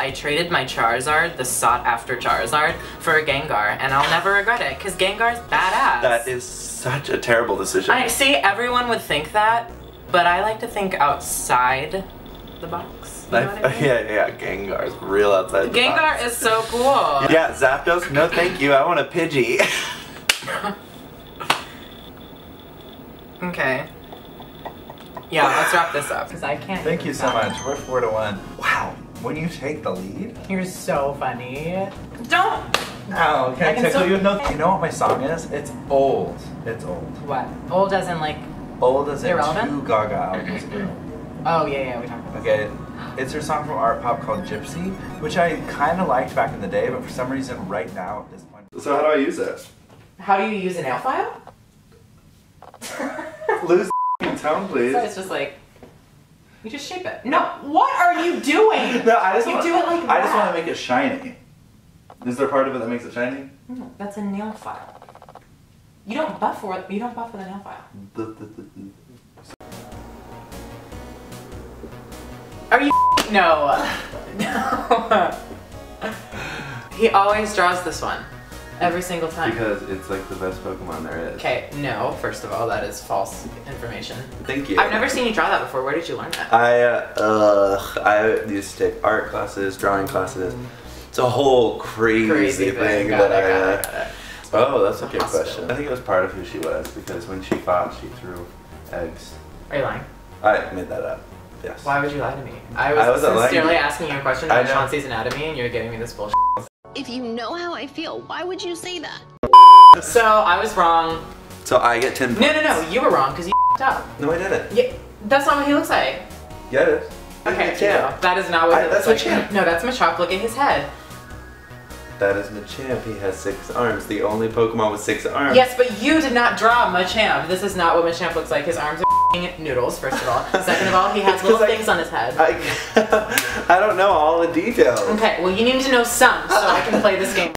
I traded my Charizard, the sought after Charizard, for a Gengar, and I'll never regret it, because Gengar's badass. That is such a terrible decision. I see everyone would think that, but I like to think outside the box. You know I- what I mean? yeah, yeah, Gengar's real outside the Gengar box. is so cool. Yeah, Zapdos, no thank you, I want a Pidgey. Okay. Yeah, let's wrap this up, because I can't. Thank you so much. We're four to one. Wow. When you take the lead? You're so funny. Don't! Oh, can I, I can tickle you with no? You know what my song is? It's old. It's old. What? Old as in like. Old as in Irrelevant? two Gaga albums ago. Oh, yeah, yeah, we talked about Okay, it's her song from Art Pop called Gypsy, which I kind of liked back in the day, but for some reason right now at this point. so how do I use it? How do you use a nail file? Lose tone, please. So it's just like. You just shape it. No, what are you doing? No, I just You want, do it like I just want to make it shiny. Is there part of it that makes it shiny? No, that's a nail file. You don't buff for it. You don't buff with a nail file. Are you no? No. he always draws this one. Every single time. Because it's like the best Pokemon there is. Okay, no, first of all, that is false information. Thank you. I've never seen you draw that before. Where did you learn that? I uh, I used to take art classes, drawing classes. It's a whole crazy, thing, Got that it, I. got Uh, it, got it. oh, that's a good Hospital. question. I think it was part of who she was because when she fought, she threw eggs. Are you lying? I made that up. Yes. Why would you lie to me? I was I wasn't lying. sincerely asking you a question about. Chansey's anatomy, and you're giving me this bullshit. If you know how I feel, why would you say that? So I was wrong. So I get ten. No, Points. no, no, you were wrong because you up. No, I didn't. Yeah, that's not what he looks like. Get it? Okay, Champ. no, that is not what I- he that's looks like. Machamp. No, that's Machop. Look at his head. That is Machamp. He has six arms. The only Pokemon with six arms. Yes, but you did not draw Machamp. This is not what Machamp looks like. His arms are f***ing noodles, first of all. Second of all, he has little I- things on his head. I, I don't know all the details. Okay, well you need to know some so I can play this game.